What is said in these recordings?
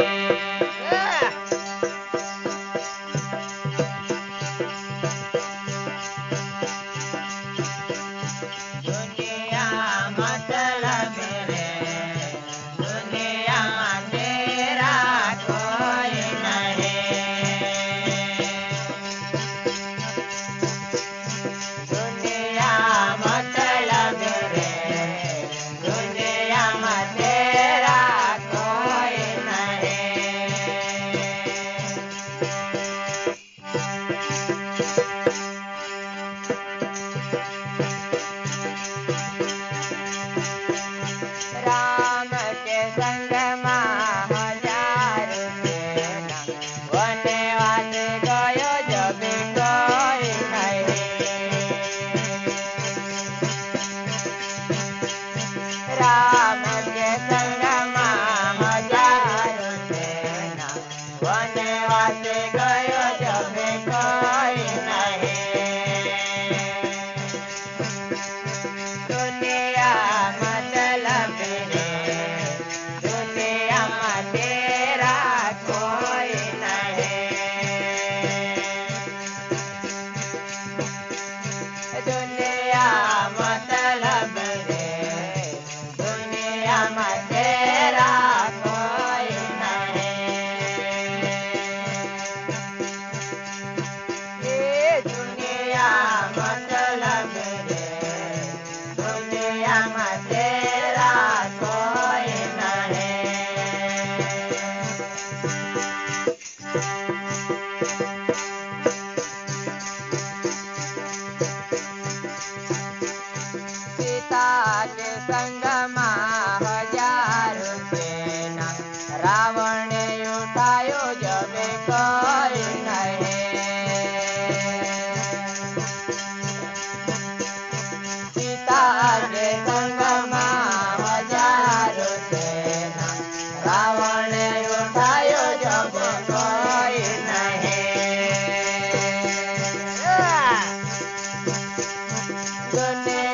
नहीं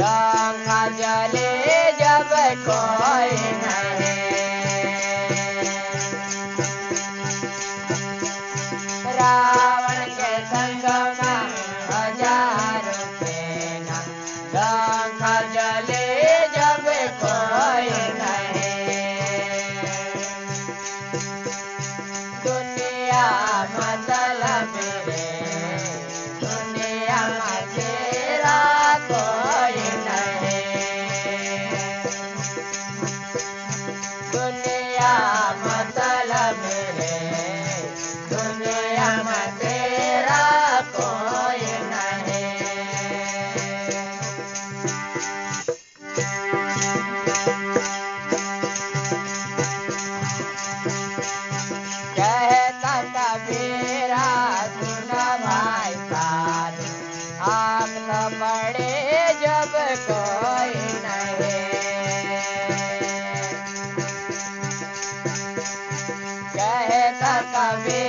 गंगा जले जब को saber.